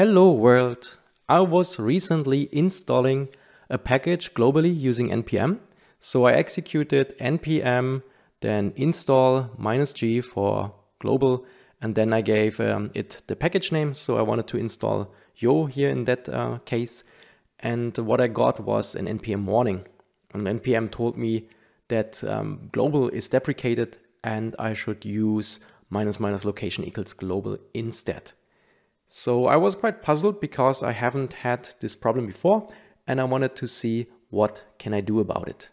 Hello world! I was recently installing a package globally using npm. So I executed npm, then install minus g for global, and then I gave um, it the package name. So I wanted to install yo here in that uh, case. And what I got was an npm warning. And npm told me that um, global is deprecated and I should use minus minus location equals global instead. So I was quite puzzled because I haven't had this problem before and I wanted to see what can I do about it.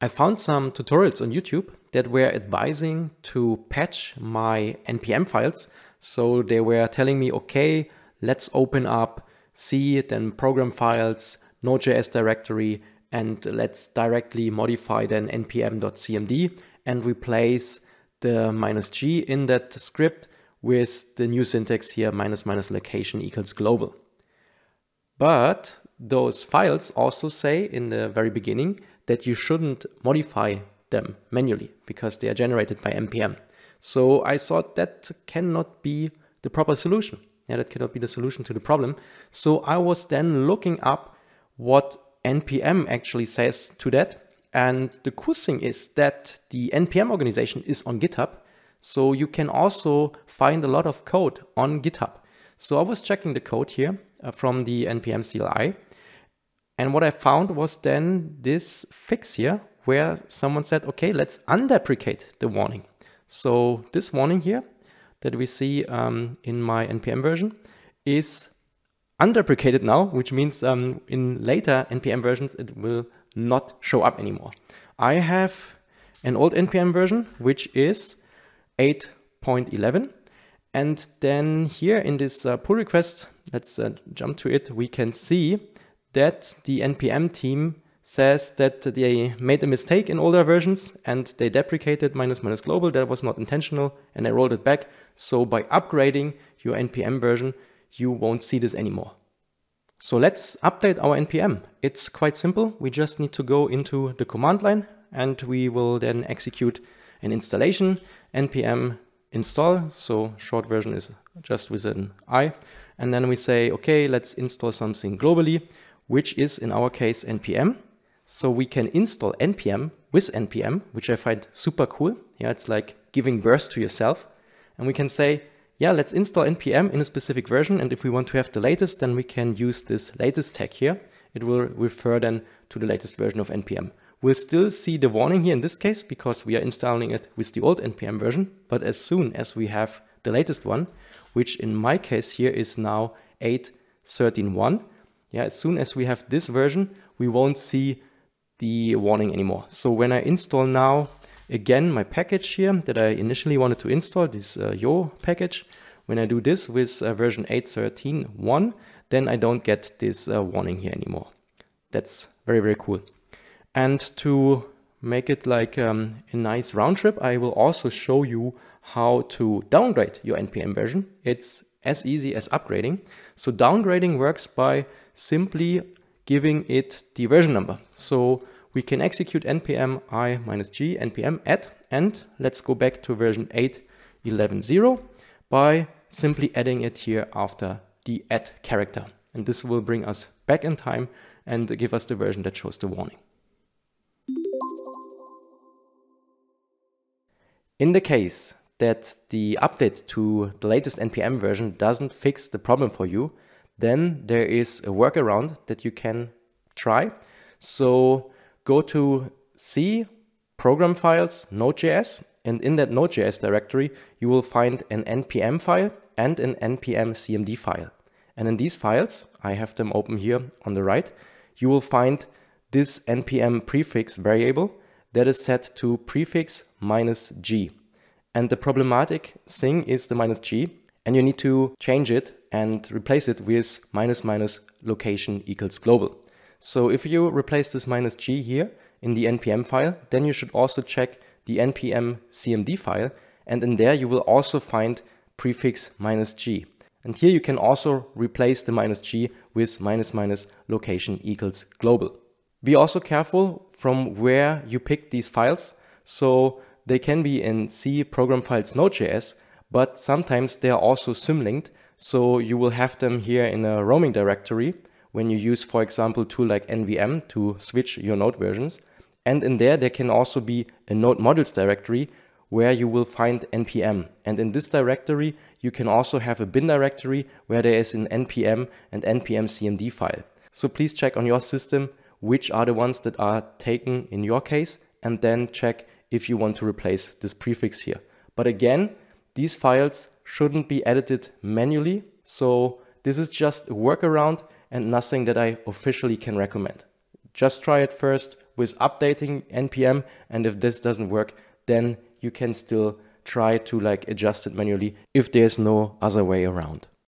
I found some tutorials on YouTube that were advising to patch my npm files. So they were telling me, okay, let's open up C, then program files, Node.js directory, and let's directly modify then npm.cmd and replace the minus g in that script with the new syntax here, minus minus location equals global. But those files also say in the very beginning that you shouldn't modify them manually because they are generated by npm. So I thought that cannot be the proper solution. Yeah, that cannot be the solution to the problem. So I was then looking up what npm actually says to that. And the cool thing is that the npm organization is on GitHub so you can also find a lot of code on GitHub. So I was checking the code here uh, from the npm CLI. And what I found was then this fix here where someone said, okay, let's undeprecate the warning. So this warning here that we see um, in my npm version is undeprecated now, which means um, in later npm versions, it will not show up anymore. I have an old npm version, which is 8.11. And then here in this uh, pull request, let's uh, jump to it, we can see that the NPM team says that they made a mistake in older versions and they deprecated minus minus global. That was not intentional and I rolled it back. So by upgrading your NPM version, you won't see this anymore. So let's update our NPM. It's quite simple. We just need to go into the command line and we will then execute an installation npm install. So short version is just with an i. And then we say, okay, let's install something globally, which is in our case npm. So we can install npm with npm, which I find super cool. Yeah, it's like giving birth to yourself. And we can say, yeah, let's install npm in a specific version. And if we want to have the latest, then we can use this latest tag here. It will refer then to the latest version of npm. We'll still see the warning here in this case because we are installing it with the old npm version. But as soon as we have the latest one, which in my case here is now 8.13.1, yeah, as soon as we have this version, we won't see the warning anymore. So when I install now again my package here that I initially wanted to install, this uh, Yo package, when I do this with uh, version 8.13.1, then I don't get this uh, warning here anymore. That's very, very cool. And to make it like um, a nice round trip, I will also show you how to downgrade your NPM version. It's as easy as upgrading. So downgrading works by simply giving it the version number. So we can execute npm i minus g npm add and let's go back to version 8.11.0 by simply adding it here after the add character. And this will bring us back in time and give us the version that shows the warning. In the case that the update to the latest npm version doesn't fix the problem for you, then there is a workaround that you can try. So go to C, program files, Node.js, and in that Node.js directory, you will find an npm file and an npm cmd file. And in these files, I have them open here on the right, you will find this npm prefix variable that is set to prefix minus g. And the problematic thing is the minus g, and you need to change it and replace it with minus minus location equals global. So if you replace this minus g here in the npm file, then you should also check the npm cmd file, and in there you will also find prefix minus g. And here you can also replace the minus g with minus minus location equals global. Be also careful from where you pick these files. So they can be in C program files Node.js, but sometimes they are also symlinked. So you will have them here in a roaming directory when you use, for example, tool like NVM to switch your node versions. And in there, there can also be a node modules directory where you will find npm. And in this directory, you can also have a bin directory where there is an npm and npm cmd file. So please check on your system which are the ones that are taken in your case and then check if you want to replace this prefix here. But again, these files shouldn't be edited manually. So this is just a workaround and nothing that I officially can recommend. Just try it first with updating npm and if this doesn't work, then you can still try to like adjust it manually if there's no other way around.